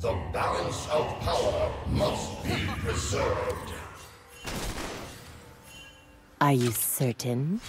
The balance of power must be preserved. Are you certain?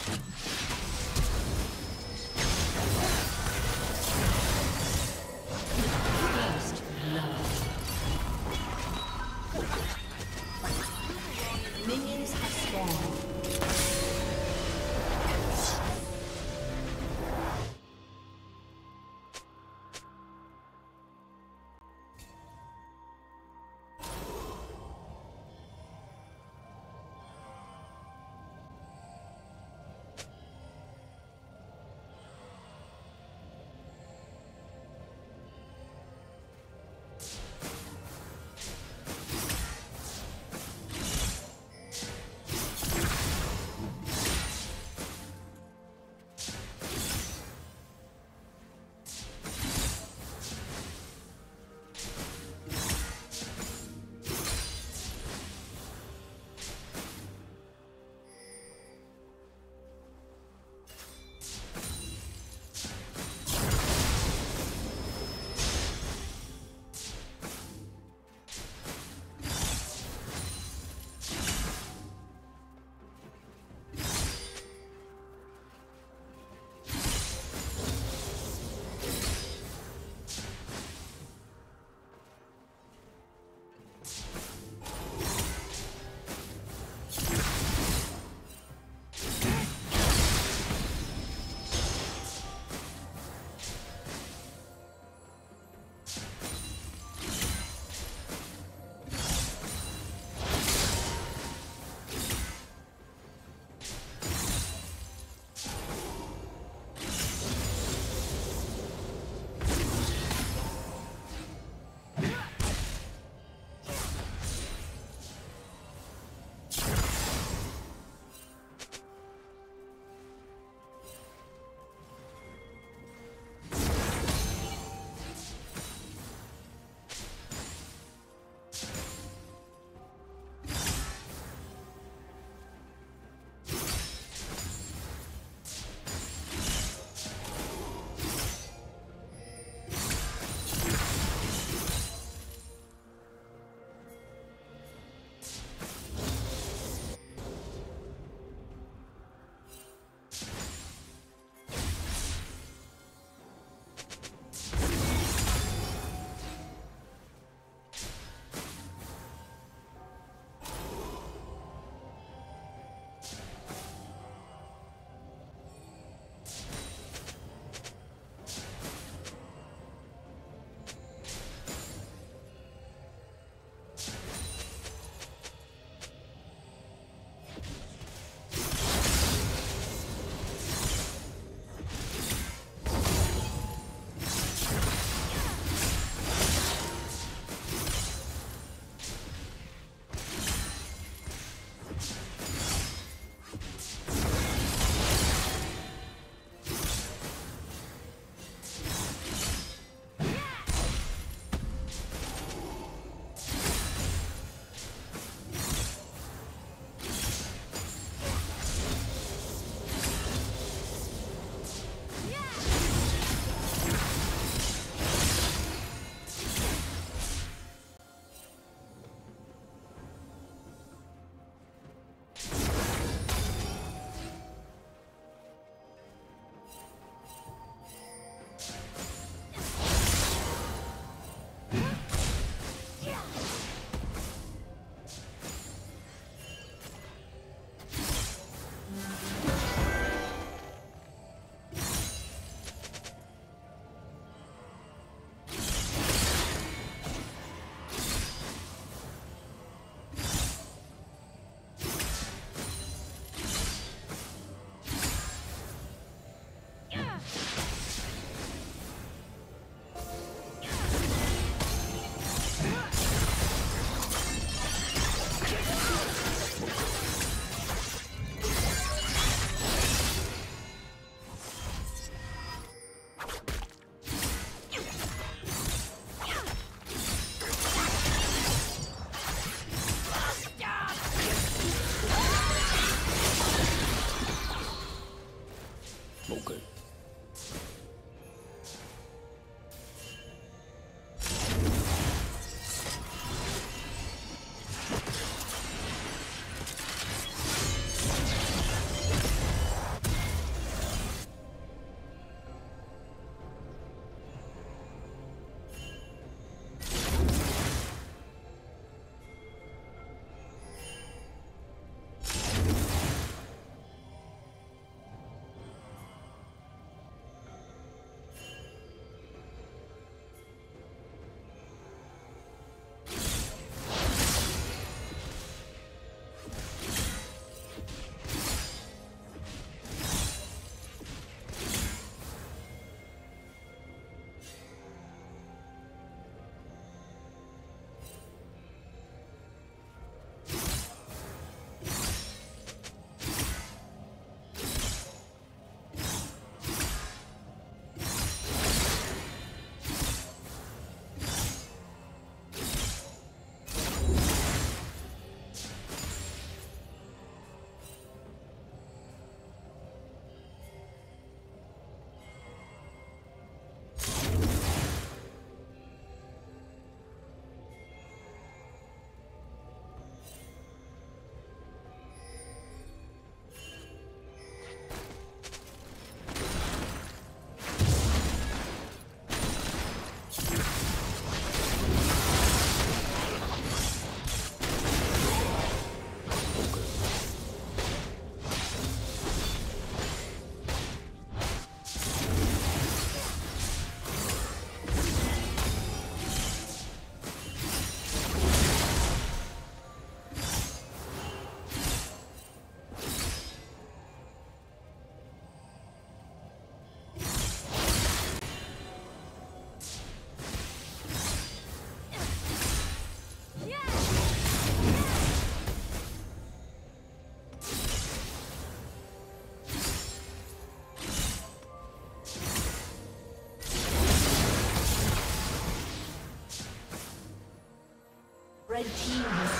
Red team. has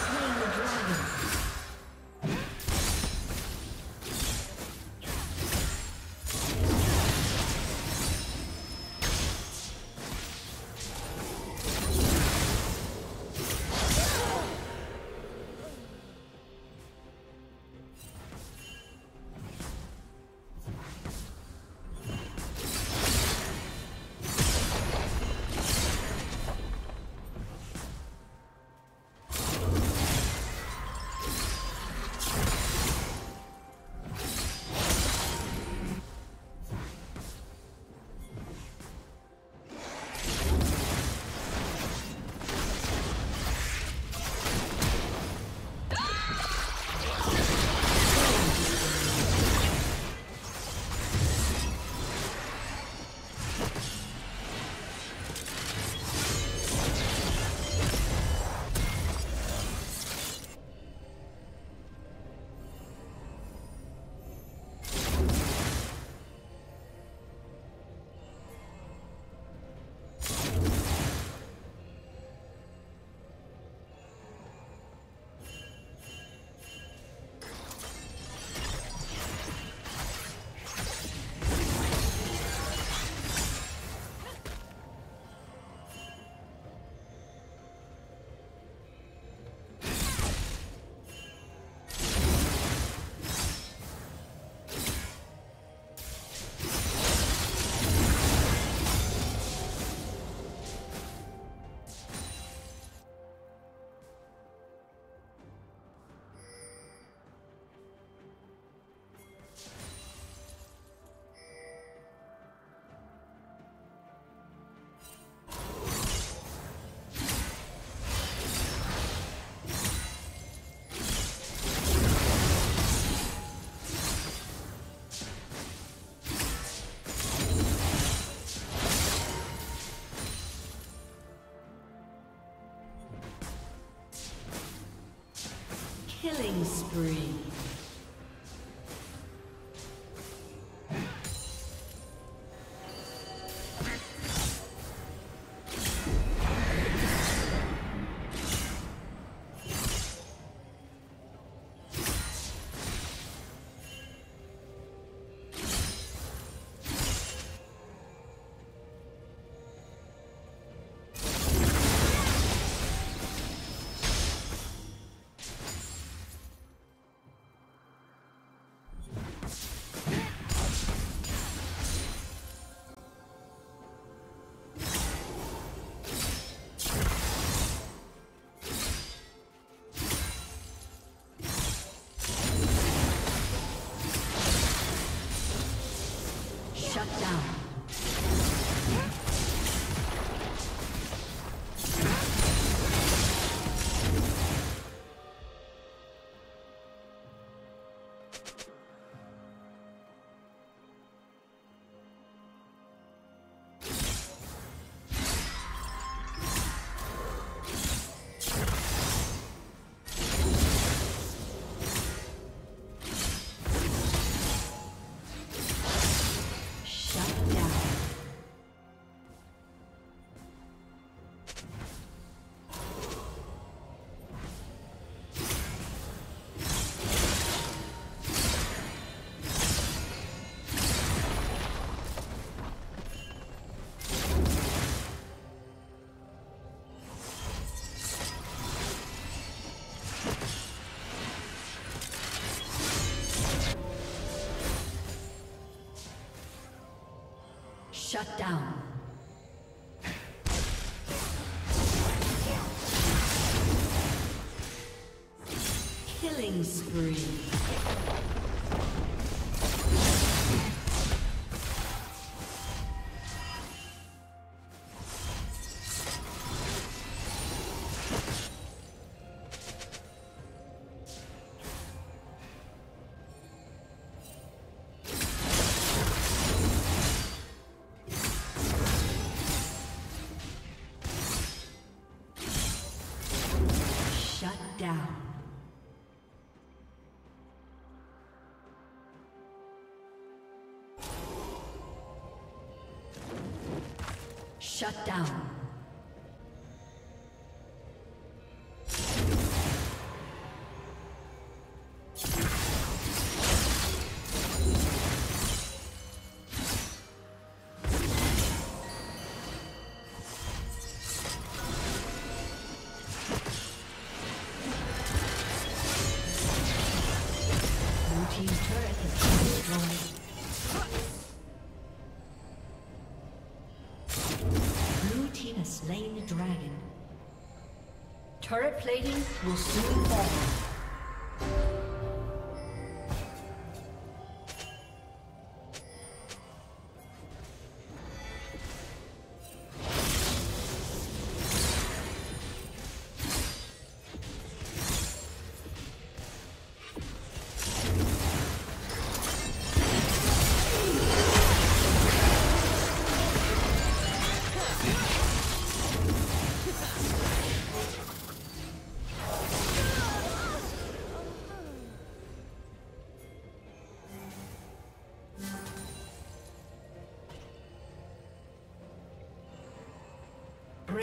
spree. Shut down. Shut down. Slain. Turret plating will soon fall.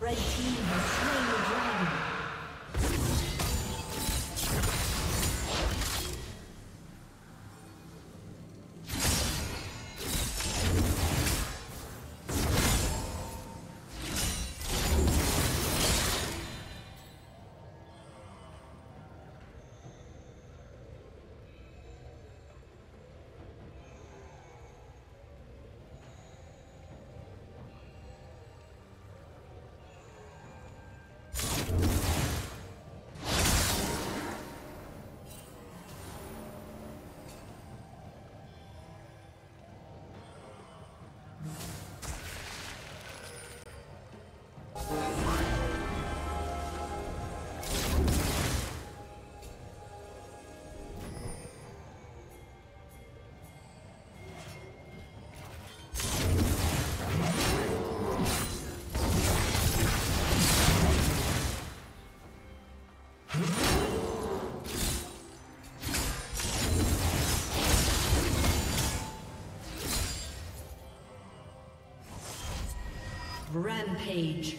Red team has slain Rampage.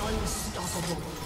Unstoppable.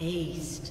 Aced.